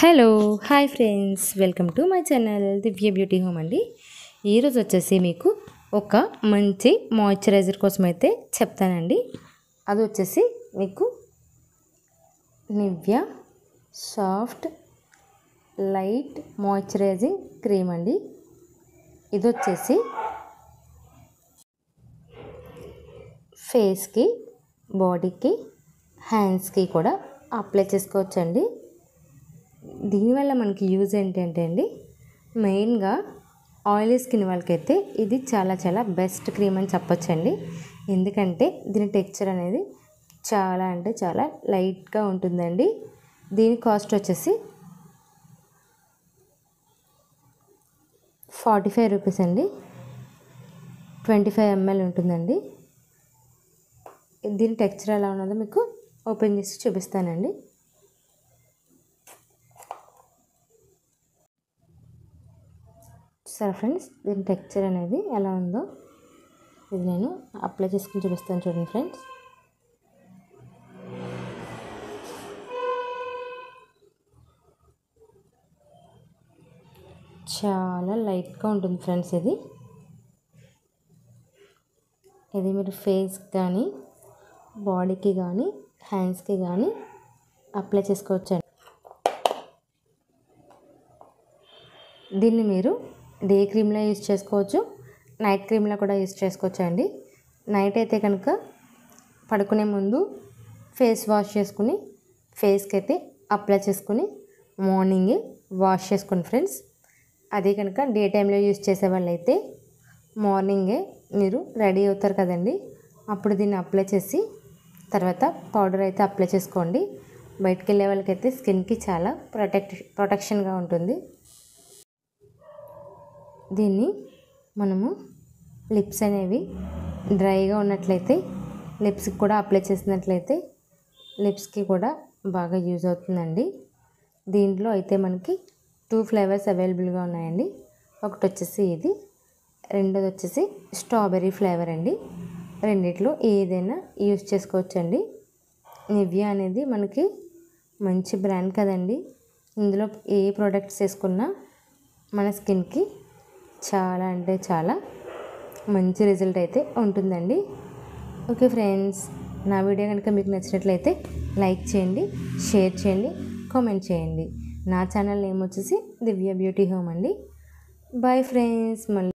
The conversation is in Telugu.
Hello hi friends. Welcome to my channel Divya beauty home అండి. ఈరోజు వచ్చేసి మీకు ఒక మంచి మాయిశ్చరైజర్ కోసం అయితే చెప్తానండి. అది వచ్చేసి మీకు Nivea soft light moisturising cream అండి. ఇది వచ్చేసి ఫేస్కి బాడీకి హ్యాండ్స్కి కూడా అప్లై చేసుకోవచ్చండి. దీనివల్ల మనకి యూజ్ ఏంటంటే అండి మెయిన్గా ఆయిలీ స్కిన్ వాళ్ళకైతే ఇది చాలా చాలా బెస్ట్ క్రీమ్ అని చెప్పొచ్చండి. ఎందుకంటే దీని టెక్చర్ అనేది చాలా అంటే చాలా లైట్గా ఉంటుందండి. దీని కాస్ట్ వచ్చేసి ఫార్టీ ఫైవ్ రూపీస్ అండి. ట్వంటీ ఫైవ్ ఎంఎల్ ఉంటుందండి. దీని టెక్చర్ ఎలా ఉన్నదో మీకు ఓపెన్ చేసి చూపిస్తానండి. సరే ఫ్రెండ్స్ దీని టెక్చర్ అనేది ఎలా ఉందో ఇది నేను అప్లై చేసుకుని చూపిస్తాను చూడండి ఫ్రెండ్స్. చాలా లైట్గా ఉంటుంది ఫ్రెండ్స్ ఇది. ఇది మీరు ఫేస్ కానీ బాడీకి కానీ హ్యాండ్స్కి కానీ అప్లై చేసుకోవచ్చండి. దీన్ని మీరు డే క్రీమ్లో యూజ్ చేసుకోవచ్చు నైట్ క్రీమ్లో కూడా యూజ్ చేసుకోవచ్చు అండి నైట్ అయితే కనుక పడుకునే ముందు ఫేస్ వాష్ చేసుకుని ఫేస్కి అయితే అప్లై చేసుకుని మార్నింగే వాష్ చేసుకోండి ఫ్రెండ్స్. అదే కనుక డే టైంలో యూజ్ చేసే వాళ్ళైతే మార్నింగే మీరు రెడీ అవుతారు కదండి. అప్పుడు దీన్ని అప్లై చేసి తర్వాత పౌడర్ అయితే అప్లై చేసుకోండి. బయటకు వెళ్ళే వాళ్ళకైతే స్కిన్కి చాలా ప్రొటెక్ట్ ప్రొటెక్షన్గా ఉంటుంది. దీన్ని మనము లిప్స్ అనేవి డ్రైగా ఉన్నట్లయితే లిప్స్కి కూడా అప్లై చేసినట్లయితే లిప్స్కి కూడా బాగా యూజ్ అవుతుందండి. దీంట్లో అయితే మనకి టూ ఫ్లేవర్స్ అవైలబుల్గా ఉన్నాయండి. ఒకటి వచ్చేసి ఇది రెండోది వచ్చేసి స్ట్రాబెర్రీ ఫ్లేవర్ అండి. రెండిట్లో ఏదైనా యూజ్ చేసుకోవచ్చండి. నివ్యా అనేది మనకి మంచి బ్రాండ్ కదండి. ఇందులో ఏ ప్రోడక్ట్స్ వేసుకున్నా మన స్కిన్కి చాలా అంటే చాలా మంచి రిజల్ట్ అయితే ఉంటుందండి. ఓకే ఫ్రెండ్స్ నా వీడియో కనుక మీకు నచ్చినట్లయితే లైక్ చేయండి షేర్ చేయండి కామెంట్ చేయండి. నా ఛానల్ నేమ్ వచ్చేసి దివ్య బ్యూటీ హోమ్ అండి. బాయ్ ఫ్రెండ్స్ మళ్ళీ